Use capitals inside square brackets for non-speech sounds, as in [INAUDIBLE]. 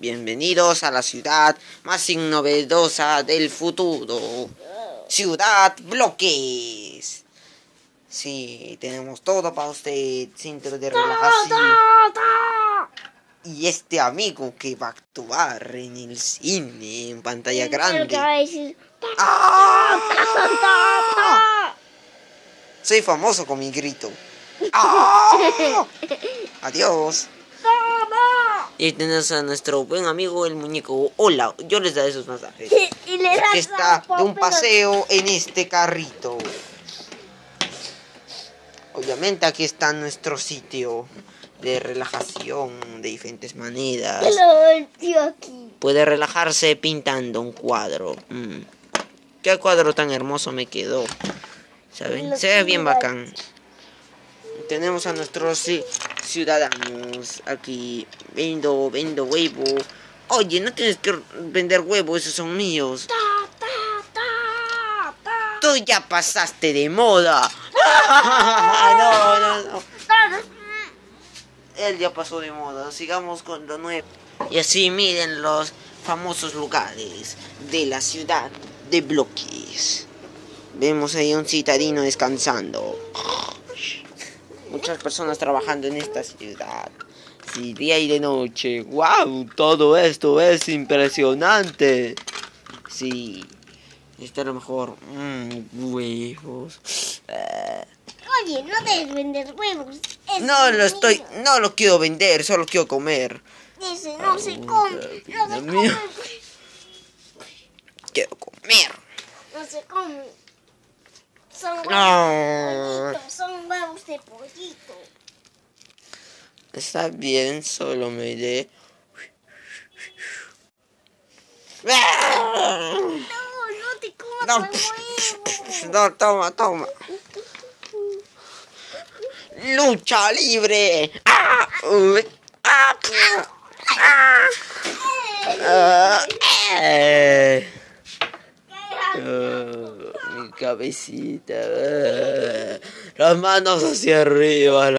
Bienvenidos a la ciudad más innovedosa del futuro. Ciudad Bloques. Sí, tenemos todo para usted. Centro de relajación. Y este amigo que va a actuar en el cine, en pantalla grande. ¡Ah! Soy famoso con mi grito. ¡Ah! [LAUGHS] Adiós. Y tenemos a nuestro buen amigo el muñeco. Hola, yo les daré esos masajes. Y le Aquí das está de un paseo en este carrito. Obviamente aquí está nuestro sitio de relajación de diferentes maneras. Lo aquí. Puede relajarse pintando un cuadro. Mm. Qué cuadro tan hermoso me quedó. ¿Saben? Lo Se ve bien bacán. Tenemos a nuestros ci- ciudadanos aquí. Vendo, vendo huevo. Oye, no tienes que vender huevos, esos son míos. Ta, ta, ta, ta. Tú ya pasaste de moda. [LAUGHS] [LAUGHS] no, no, no. Él ya pasó de moda. Sigamos con lo nuevo. Y así miren los famosos lugares de la ciudad de bloques. Vemos ahí un citadino descansando. Muchas personas trabajando en esta ciudad. Sí, día y de noche. ¡Wow! Todo esto es impresionante. Sí. Esto es lo mejor. Mm, huevos. Ah. Oye, no debes vender huevos. No lo estoy, mío. no lo quiero vender, solo quiero comer. Ese no se come. No se come. Quiero comer. No se come. Son huevos No. de pollito. Son huevos de pollito. Está bien, solo me dé. No, no te comas No, no, toma, toma. Lucha libre. ¡Ah! ¡Ah! ¡Ah! ¡Eh! Mi cabecita. Las manos hacia arriba.